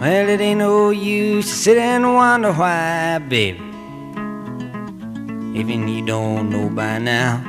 Well, it ain't no use to sit and wonder why, baby. Even you don't know by now.